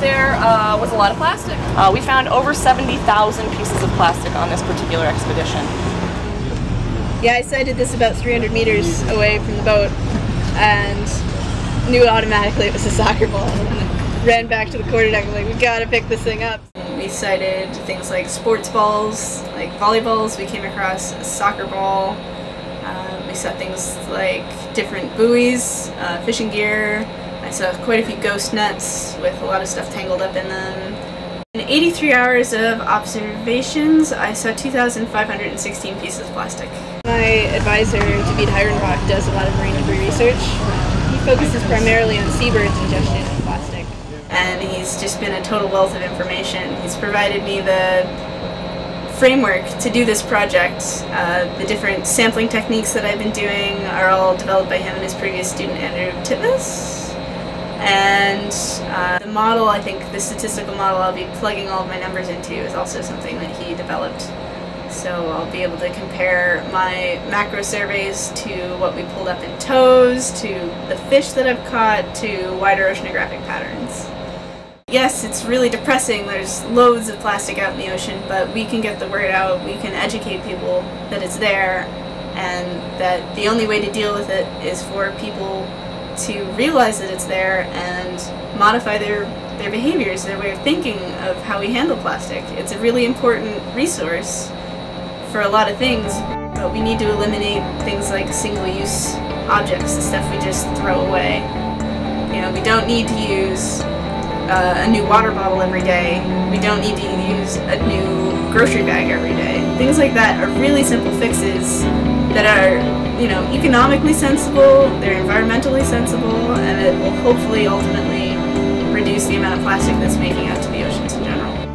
there uh, was a lot of plastic. Uh, we found over 70,000 pieces of plastic on this particular expedition. Yeah, I sighted this about 300 meters away from the boat and knew automatically it was a soccer ball. And ran back to the quarterdeck and like, we gotta pick this thing up. We sighted things like sports balls, like volleyballs. We came across a soccer ball. Uh, we saw things like different buoys, uh, fishing gear. I saw quite a few ghost nets with a lot of stuff tangled up in them. In 83 hours of observations, I saw 2,516 pieces of plastic. My advisor, David Hyrenbach, does a lot of marine debris research. He focuses primarily on seabirds ingestion of plastic. And he's just been a total wealth of information. He's provided me the framework to do this project. Uh, the different sampling techniques that I've been doing are all developed by him and his previous student Andrew Titmus. And uh, the model, I think the statistical model I'll be plugging all of my numbers into is also something that he developed. So I'll be able to compare my macro surveys to what we pulled up in tows, to the fish that I've caught, to wider oceanographic patterns. Yes, it's really depressing. There's loads of plastic out in the ocean, but we can get the word out. We can educate people that it's there and that the only way to deal with it is for people to realize that it's there and modify their, their behaviors, their way of thinking of how we handle plastic. It's a really important resource for a lot of things, but we need to eliminate things like single-use objects, the stuff we just throw away. You know, we don't need to use uh, a new water bottle every day. We don't need to use a new grocery bag every day. Things like that are really simple fixes that are, you know, economically sensible, they're environmentally sensible, and it will hopefully ultimately reduce the amount of plastic that's making out to the oceans in general.